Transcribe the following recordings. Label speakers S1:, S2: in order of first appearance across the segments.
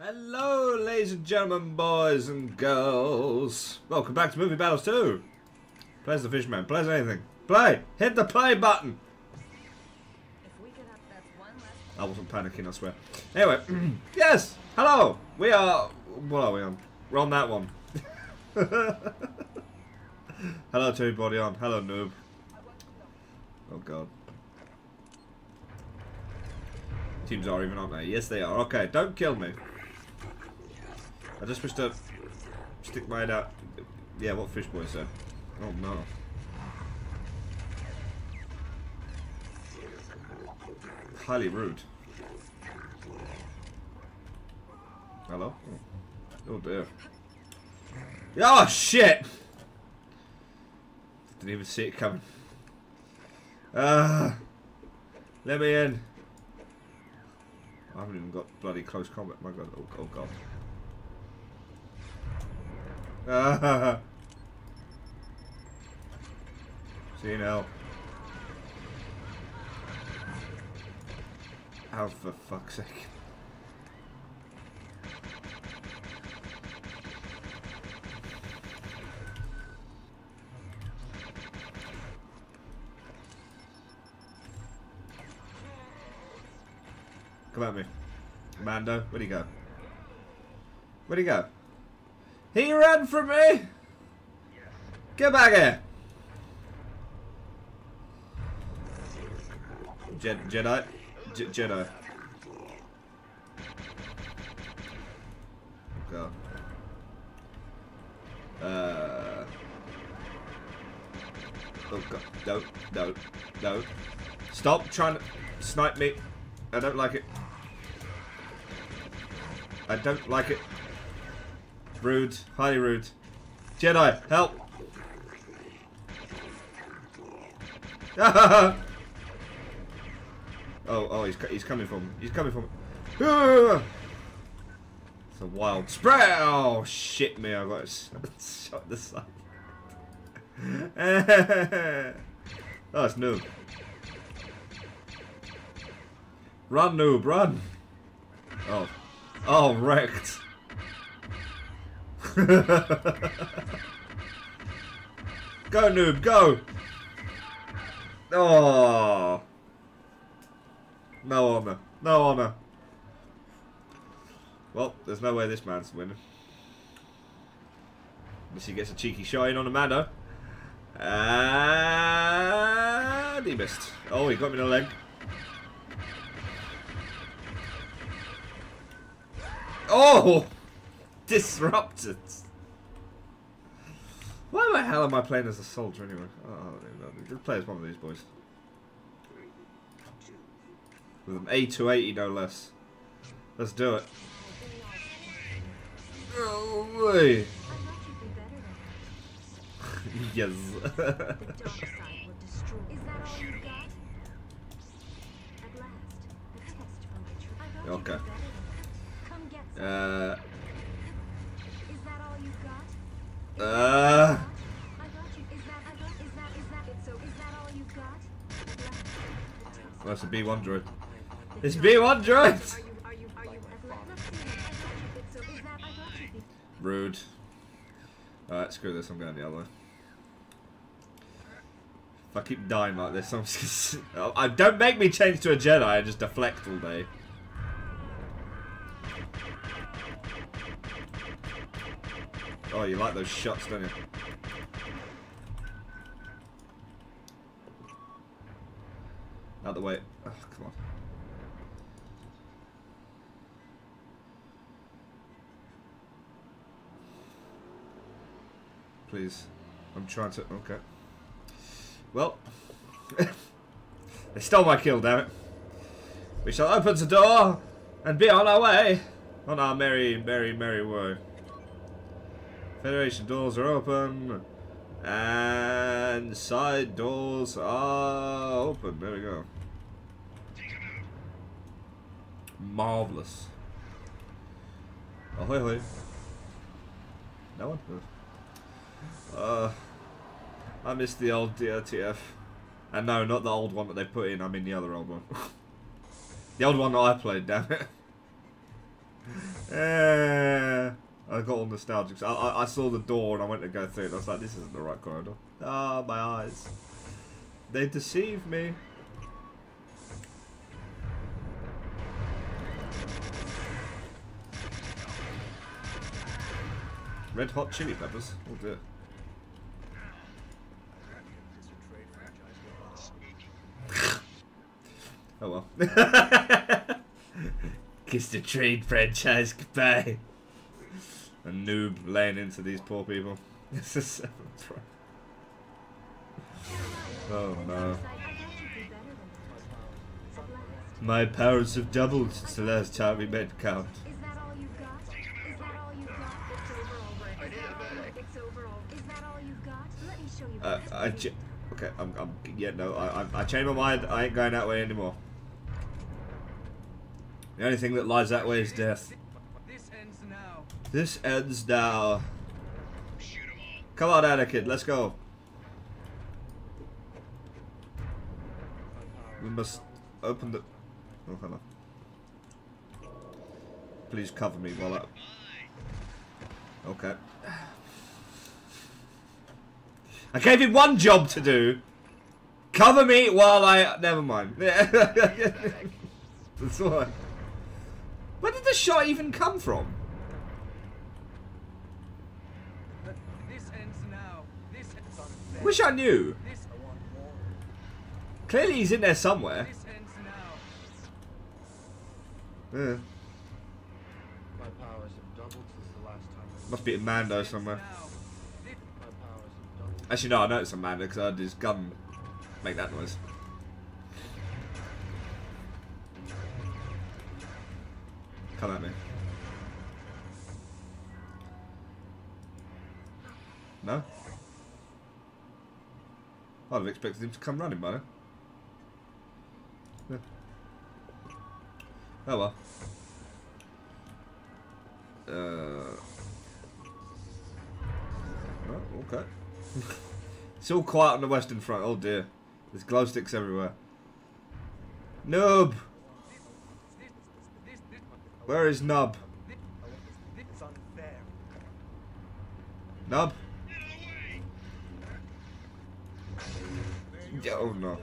S1: Hello, ladies and gentlemen, boys and girls. Welcome back to Movie Battles 2. Plays the Fishman. Plays anything. Play! Hit the play button! I wasn't panicking, I swear. Anyway, yes! Hello! We are... What are we on? We're on that one. Hello to everybody on. Hello, noob. Oh, God. Teams are even, aren't they? Yes, they are. Okay, don't kill me. I just wish to stick my head out. Yeah, what fish boy said. Oh no. Highly rude. Hello? Oh, dear. Oh shit! Didn't even see it coming. Ah! Uh, let me in. I haven't even got bloody close combat. My god. Oh, oh god. See now. Oh, for fuck's sake. Come at me. Mando, where'd he go? Where'd he go? He ran from me! Get back here! Jed Jedi? J Jedi. God. Uh. Oh god. No, no, no. Stop trying to snipe me. I don't like it. I don't like it. Rude. Highly rude. Jedi, help! oh, oh, he's he's coming from. He's coming from. It's a wild spray. Oh shit me! I got shot the side. oh, it's noob. Run, noob, run! Oh, oh, wrecked. go, noob, go! Oh. No honour. No honour. Well, there's no way this man's winning. Unless he gets a cheeky shine on a Mando. And he missed. Oh, he got me in the leg. Oh! Disrupted. Why the hell am I playing as a soldier anyway? Oh, I don't even know. Just play as one of these boys. With an A280 no less. Let's do it. Oh boy. yes. okay. Uh uh. That's a B1 droid. It's B1 droid! Rude. Alright, screw this, I'm going the other way. If I keep dying like this, I'm just gonna... Don't make me change to a Jedi and just deflect all day. Oh, you like those shots, don't you? Out the way. Oh, come on. Please. I'm trying to... Okay. Well. they stole my kill, damn it. We shall open the door and be on our way. On our merry, merry, merry way. Federation doors are open. And side doors are open. There we go. Marvelous. Ahoy, ahoy. No one? Uh, I miss the old DRTF. And no, not the old one that they put in. I mean the other old one. the old one that I played, damn it. Eh, I got all nostalgic. I, I, I saw the door and I went to go through it. I was like, this isn't the right corridor. Ah, my eyes. They deceive me. Red hot chili peppers. Oh dear. oh well. Kiss the trade franchise goodbye. A noob laying into these poor people. This is seventh. Oh no. My powers have doubled since the last time we made count.
S2: Is that all you've got? Is that all you've got? It's over already. Is that all? It's over al- Is that all you've got? Let me show you.
S1: Uh, I ch okay, I'm, I'm, yeah, no, I, I, I changed my mind. I ain't going that way anymore. The only thing that lies that way is death.
S3: This ends now.
S1: Come on, Anakin, let's go. We must open the. Oh, hello. Please cover me while I. Okay. I gave him one job to do. Cover me while I. Never mind. That's why. Where did the shot even come from?
S3: This ends now. This ends unfair.
S1: Wish I knew.
S3: This I want more.
S1: Clearly he's in there somewhere.
S3: This ends now.
S1: Yeah.
S4: My powers have doubled since the last time.
S1: Must be a Mando
S3: Ends
S1: somewhere.
S3: now. This
S4: My powers have doubled.
S1: Actually, no, I know it's a Mando because I heard his gun make that noise. Come at me. I'd have expected him to come running by now. Yeah. Oh well. Uh. Oh, okay. it's all quiet on the western front. Oh dear. There's glow sticks everywhere. Nub! Where is Nub? Nub? Yeah, oh no.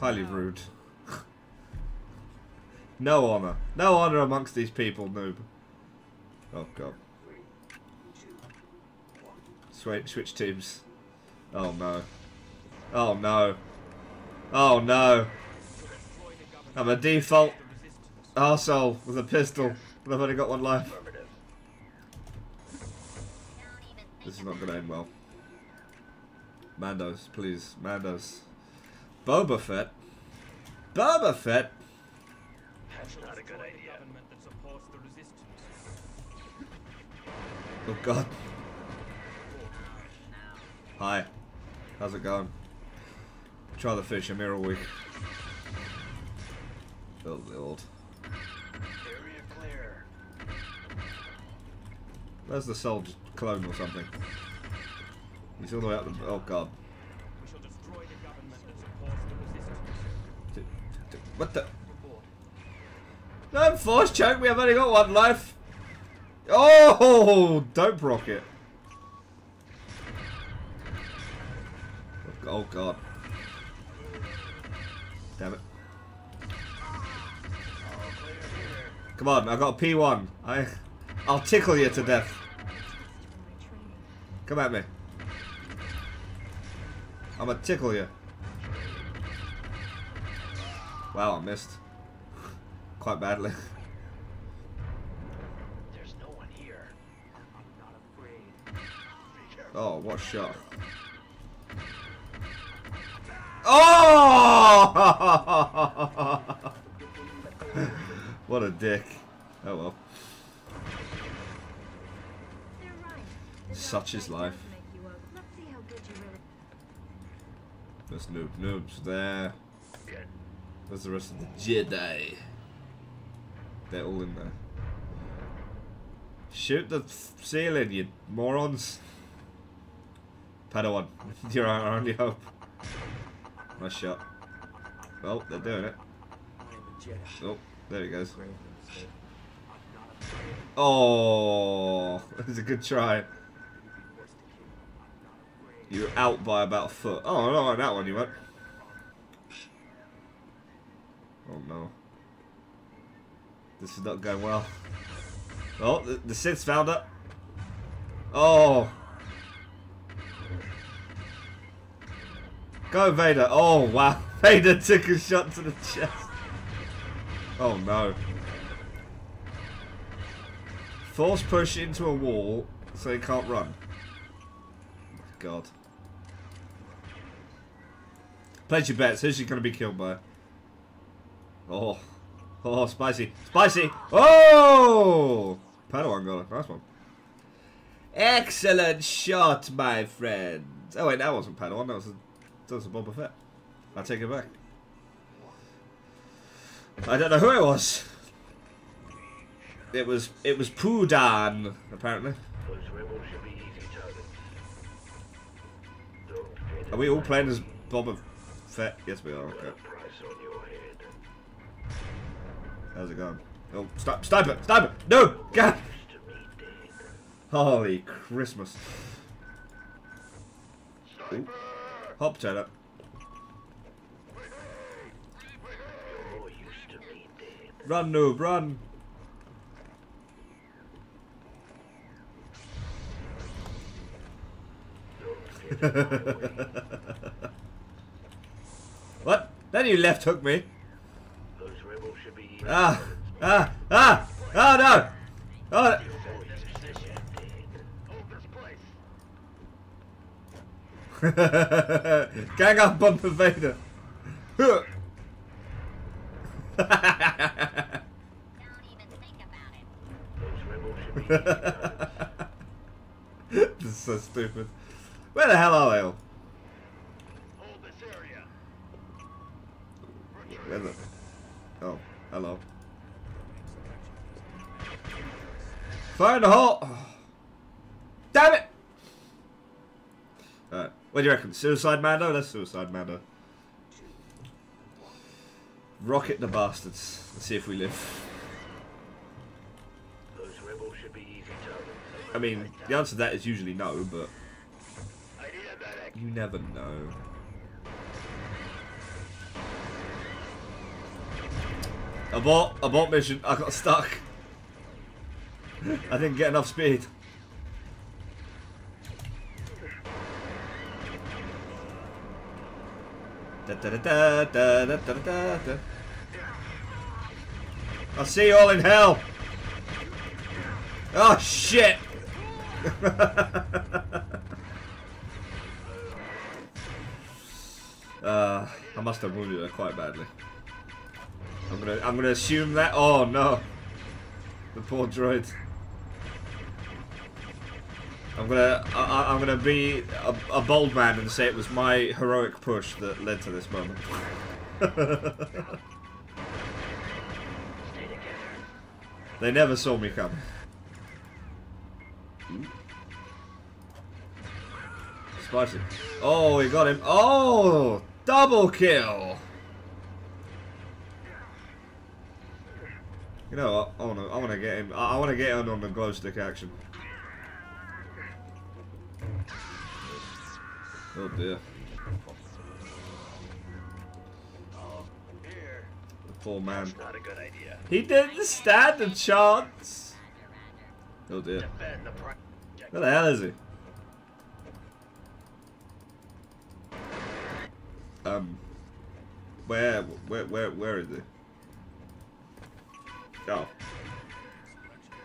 S1: Highly rude. no honor. No honor amongst these people, noob. Oh god. Switch, switch teams. Oh no. Oh no. Oh no. I'm a default arsehole with a pistol, and I've only got one life. This is not gonna end well. Mandos, please. Mandos. Boba Fett. Boba Fett?
S4: That's not a good idea.
S3: Government that supports the resistance.
S1: Oh god. Hi. How's it going? Try the fish, I'm here all week. Oh lord.
S4: Area clear.
S1: Where's the soldier clone or something? He's all the way up the... Oh god.
S3: We shall destroy the government that supports the resistance.
S1: What the... No, force choke, we have only got one life. Oh, dope rocket. Oh god. Damn it. Come on, I got a P1. I, I'll tickle you to death. Come at me. I'm gonna tickle you. Wow, I missed. Quite badly.
S4: There's no one here.
S3: I'm not afraid.
S1: Oh, what a shot. Oh! what a dick. Oh well.
S2: They're right. The
S1: Such is life.
S2: side does make you ugly. Let's see how good you
S1: There's noob noobs there. There's the rest of the Jedi. They're all in there. Shoot the ceiling, you morons. Padawan, you're our only hope. Nice shot. Well, they're doing it.
S4: I am a Jedi.
S1: Oh, there he goes.
S4: Grave them safe.
S3: I'm not
S1: Oh, that was a good try. You're out by about a foot. Oh, no, that one, you went. Oh no. This is not going well. Oh, the, the Sith's found her. Oh. Go, Vader. Oh, wow. Vader took a shot to the chest. Oh, no. Force push into a wall so he can't run. God. Place your bets. Who's she going to be killed by? Oh. Oh, spicy. Spicy! Oh! Padawan got it. Nice one. Excellent shot, my friend. Oh, wait, that wasn't Padawan. That was a, that was a Boba Fett. I take it back. I don't know who it was. It was it was Pudan, apparently. Are we all playing as Boba Fett? Yes, we are. Okay. How's it going? Oh, stop! Stop it! Stop it! No! God! Holy Christmas! Ooh. Hop
S5: dead.
S1: Run, noob, run! what? Then you left hook me. Ah! Ah! Ah! Oh no! Oh! No. Gang up on the Vader. this is so stupid. Where the hell are they all?
S5: Oh, area.
S1: Where the... Oh, hello. Fire in the hole! Oh. Damn it! Alright, what do you reckon? Suicide Mando? Let's Suicide Mando. Rocket the bastards. Let's see if we live.
S5: Those rebels should be easy targets.
S1: I mean, the answer to that is usually no, but you never know. Abort! Abort mission! I got stuck! I didn't get enough speed. Da, da, da, I'll see you all in hell! Oh shit! uh, I must have wounded her quite badly. I'm gonna, I'm gonna assume that. Oh no, the poor droid. I'm gonna, I, I'm gonna be a, a bold man and say it was my heroic push that led to this moment. they never saw me coming. Spicy. Oh, we got him. Oh, double kill. You know what? I wanna, I wanna get him. I, wanna get in on the glow stick action. Oh dear. The poor man.
S5: Not a good idea.
S1: He didn't stand a chance. Oh dear. Where the hell is he? Um, where, where, where, where is it? Oh,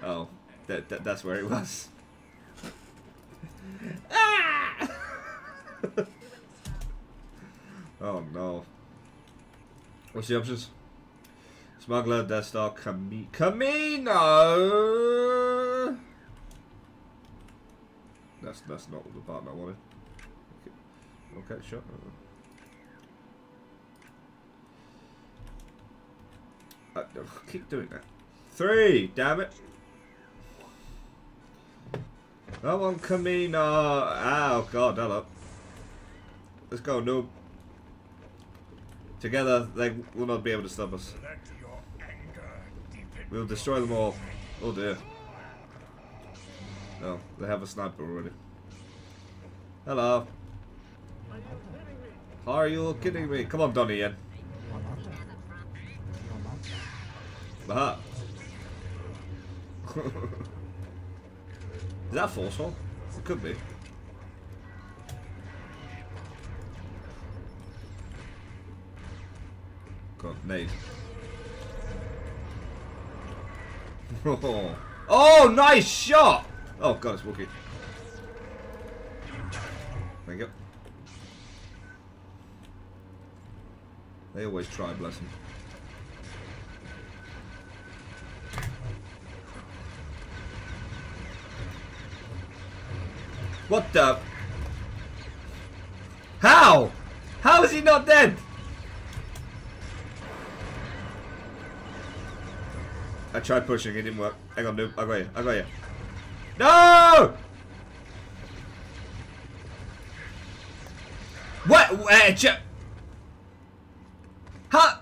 S1: oh, that, that that's where it was. ah! oh no. What's the options? Smuggler, Death Star, Cami Kamino. That's that's not the part I wanted. Okay, okay sure. I, I keep doing that. Three, damn it. Come on, Kamino. Oh god, hello. Let's go, noob. Together, they will not be able to stop us. We'll destroy them all. Oh dear. No, they have a sniper already. Hello. Are you kidding me? Come on, Donnie Yen. Is that forceful? It could be. God, nade. oh, nice shot! Oh god, it's Wookie. Thank you. They always try, bless them. What the? How? How is he not dead? I tried pushing, it didn't work. Hang on, noob. I got you. I got you. No! What? Uh, j- huh?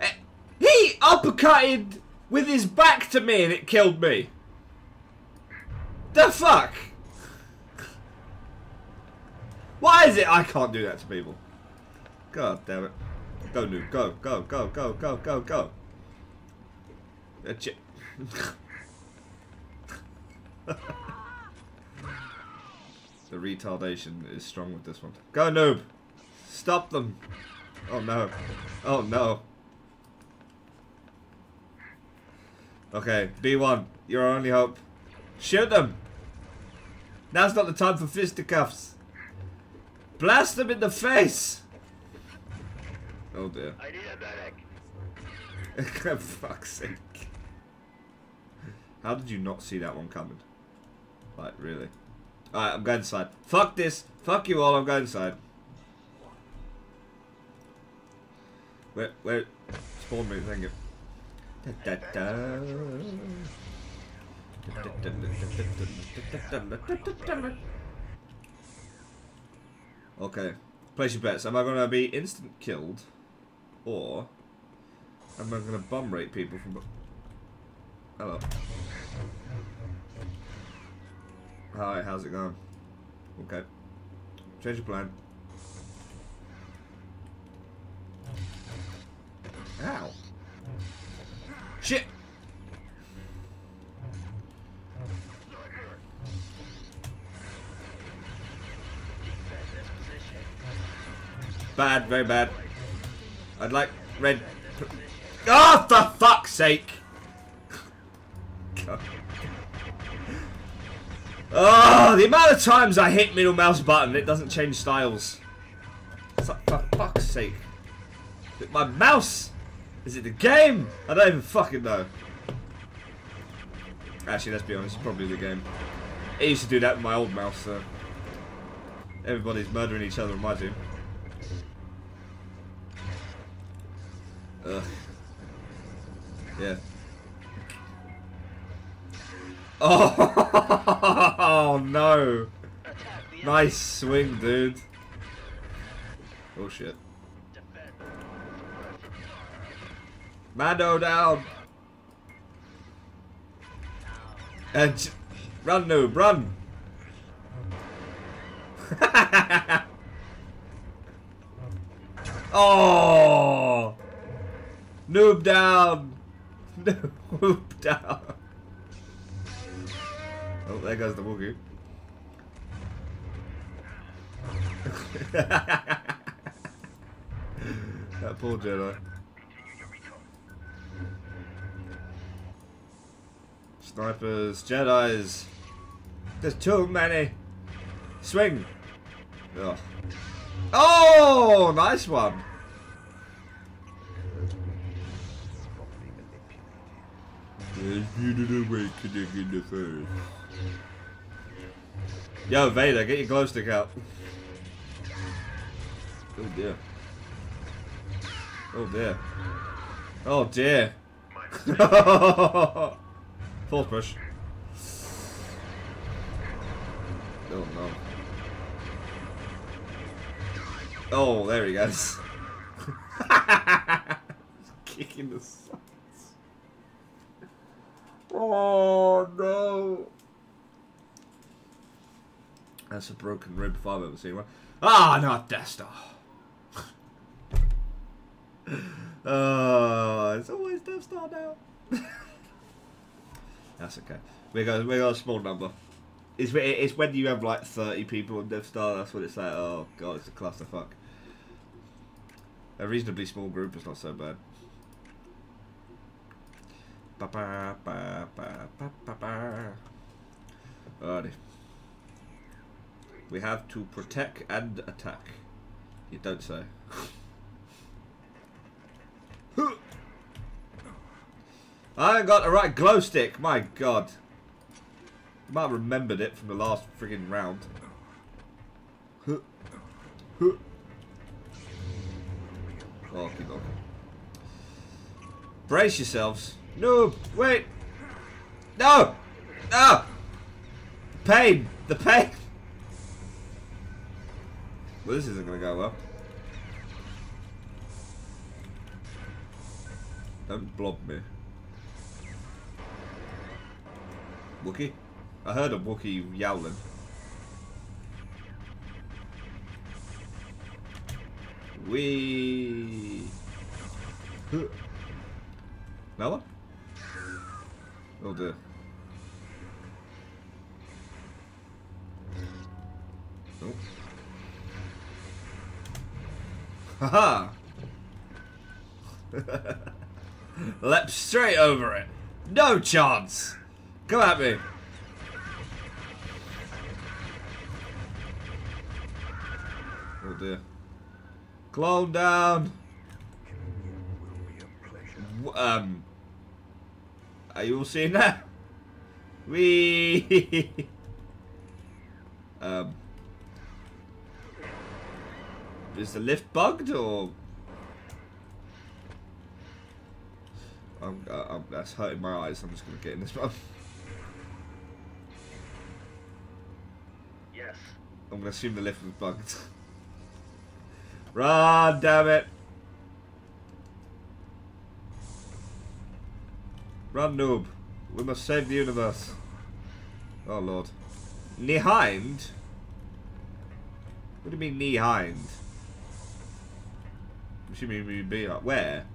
S1: Uh, he uppercutted with his back to me and it killed me. The fuck? Why is it I can't do that to people? God damn it. Go, noob. Go, go, go, go, go, go, go. Uh, j- the retardation is strong with this one. Go, noob! Stop them! Oh no. Oh no. Okay, B1, your only hope. Shoot them! Now's not the time for fisticuffs. Blast them in the face! Oh dear.
S5: I need a medic.
S1: For fuck's sake. How did you not see that one coming? Like, really? Alright, I'm going inside. Fuck this! Fuck you all, I'm going inside. Where, where? Spawn me, thank you. Da, da, da. Okay. Place your bets. Am I going to be instant killed? Or am I going to bum rate people from... Hello. Hi, how's it going? Okay. Change your plan. Ow. Shit! Bad, very bad. I'd like red. Oh, for fuck's sake! God. Oh, the amount of times I hit middle mouse button, it doesn't change styles. For fuck's sake. Is my mouse? Is it the game? I don't even fucking know. Actually, let's be honest, it's probably the game. It used to do that with my old mouse, so. Everybody's murdering each other in my team. Ugh. Yeah. Oh, oh, no. Nice swing, dude. Oh shit. Mando down. And run, noob, run. oh, noob down. Noob down. Oh, there goes the Wookiee. that poor Jedi. Snipers, Jedi's. There's too many. Swing. Ugh. Oh, nice one. Needed awakening in the first. Yo, Vader, get your glow stick out. Oh dear. Oh dear. Oh dear. Full push. Oh no. Oh, there he goes. Kicking the. Oh no. That's a broken rib if I've ever seen one. Ah, not Death Star. Oh, it's always Death Star now. That's okay. We got we got a small number. It's when- it's when you have like thirty people on Death Star. That's what it's like. Oh god, it's a clusterfuck. A reasonably small group is not so bad. Ba ba ba ba ba ba ba. Alrighty. We have to protect and attack. You don't say. I got the right glow stick. My god. You Might have remembered it from the last friggin' round. Oh, Okie dokie. Brace yourselves. No, wait. No! No! Pain! The pain! Well, this isn't gonna go well. Don't blob me. Wookie? I heard a Wookie yowling. Wee. No dear. Nope. Haha! Leapt straight over it. No chance! Come at me. Oh dear. Clone down. Um. Are you all seeing that? We. um. Is the lift bugged or? I'm, uh, I'm, that's hurting my eyes. I'm just gonna get in this one.
S5: Yes.
S1: I'm gonna assume the lift was bugged. Run, damn it! Run, noob. We must save the universe. Oh lord. Behind? What do you mean behind? What do you mean we be like where?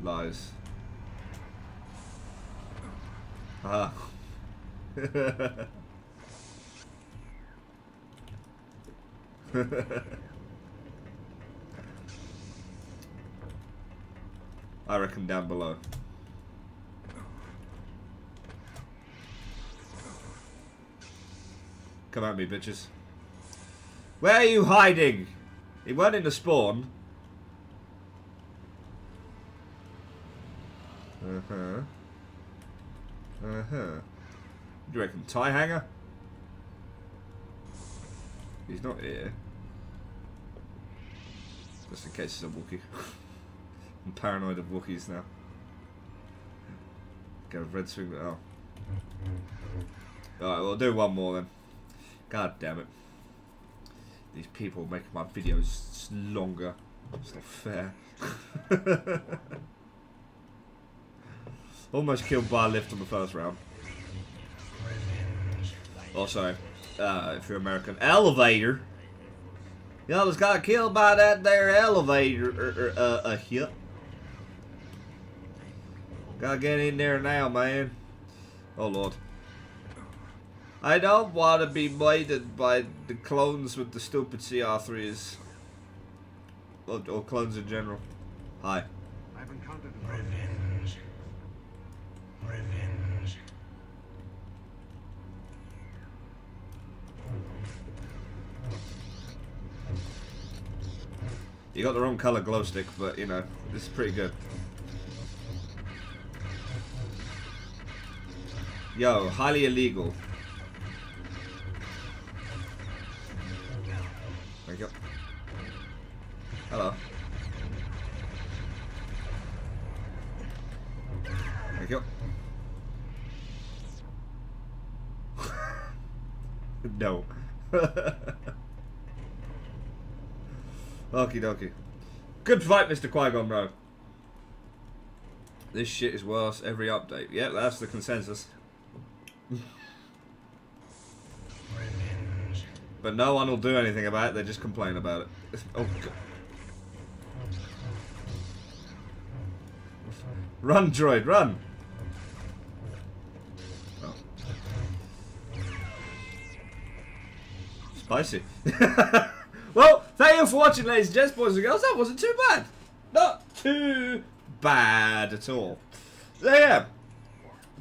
S1: Lies. Ah. I reckon down below. Come at me, bitches. Where are you hiding? He weren't in the spawn. Uh-huh. Uh-huh. You reckon tie hangar? He's not here. Just in case it's a Wookiee. I'm paranoid of Wookiees now. Go red swing. Oh. Alright, we'll do one more then. God damn it. These people make my videos longer. It's not fair. Almost killed by a lift on the first round. Also, uh, if you're American, elevator. Y'all almost got killed by that there elevator. Er, er, uh, uh, yeah. Gotta get in there now, man. Oh lord. I don't want to be bladed by the clones with the stupid CR3s. Or, or clones in general. Hi.
S4: I've encountered
S6: Revenge. Revenge.
S1: You got the wrong color glow stick, but you know, this is pretty good. Yo, highly illegal. Thank you. Hello. Thank you. no. Okie dokie. Good fight, Mr. Qui-Gon, bro. This shit is worse every update. Yep, that's the consensus. But no one will do anything about it, they just complain about it. Oh, God. Run, droid, run! Oh. Spicy. well, thank you for watching, ladies and gents, boys and girls. That wasn't too bad. Not too bad at all. So, yeah.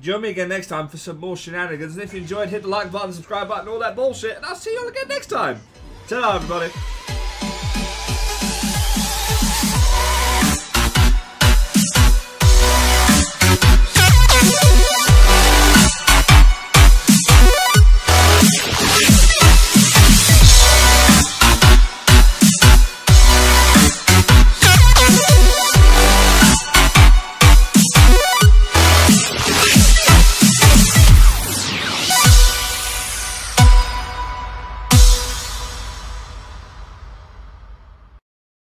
S1: Join me again next time for some more shenanigans. And if you enjoyed, hit the like button, subscribe button, all that bullshit. And I'll see you all again next time. Ta-ra, everybody.